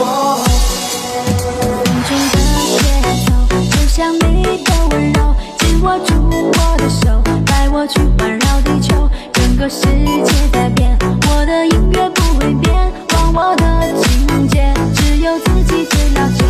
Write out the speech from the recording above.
我们风中的节奏就像你的温柔紧握住我的手带我去环绕地球。整个世界在变我的音乐不会变忘我的境界只有自己最了解